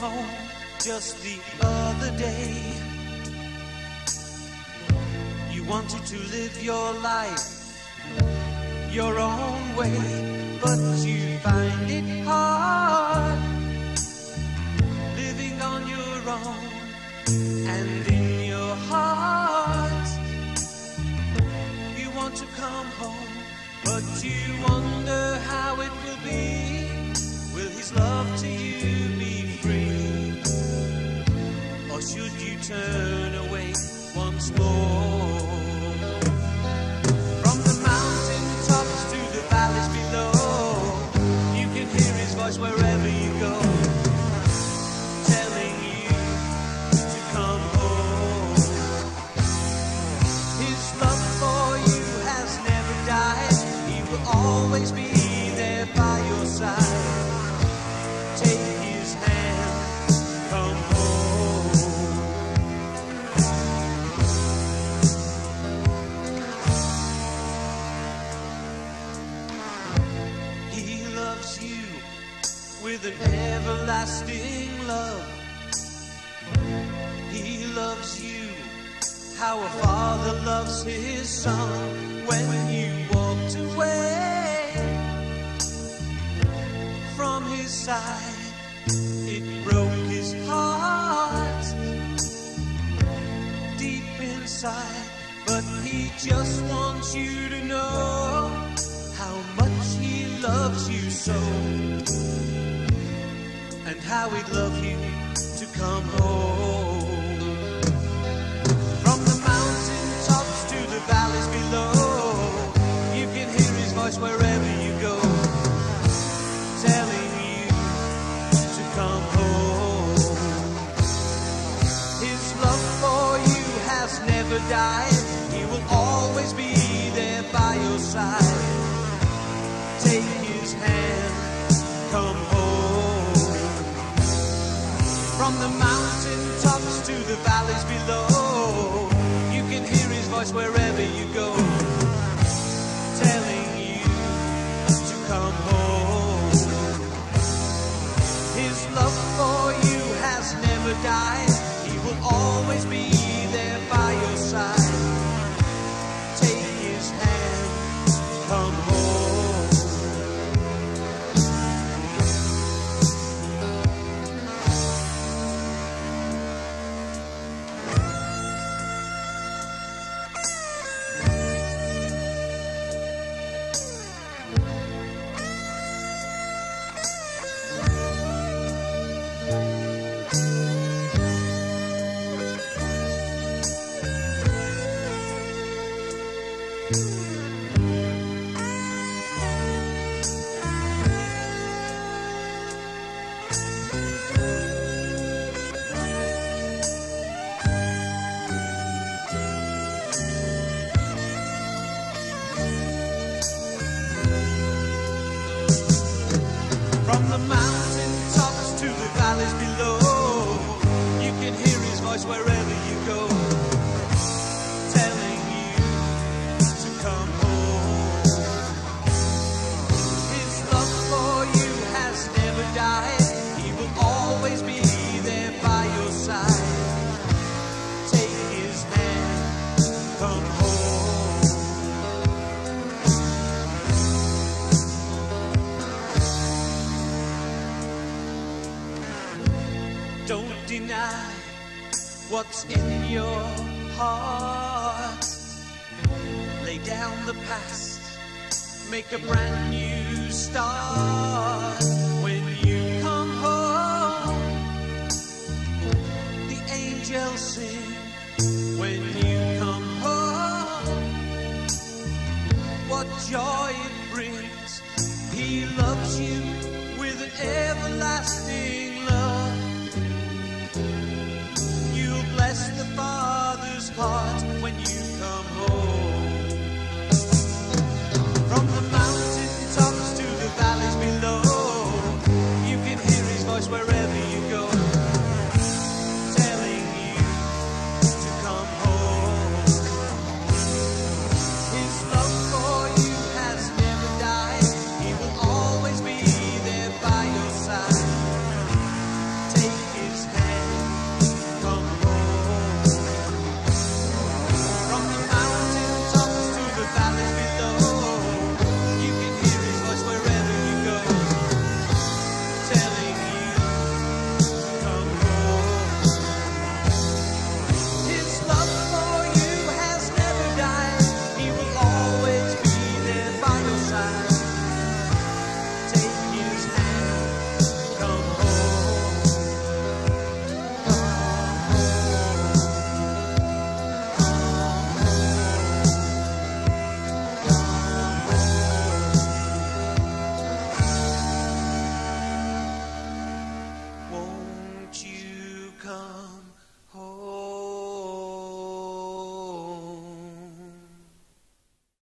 home just the other day. You wanted to live your life your own way, but you find it hard living on your own and in your heart. You want to come home, but you wonder Should you turn away once more? From the mountain tops to the valleys below, you can hear his voice wherever you go, telling you to come home. His love for you has never died. He will always be loves you how a father loves his son when you walked away from his side. It broke his heart deep inside, but he just wants you to know how much he loves you so and how he'd love you to come home. Died, he will always be there by your side. Take his hand, come home. From the mountain tops to the valleys below, you can hear his voice wherever you go, From the mountain tops to the valleys below, you can hear his voice wherever deny what's in your heart. Lay down the past, make a brand new start. When you come home, the angels sing. When you come home, what joy it brings. He loves you with an everlasting Heart when you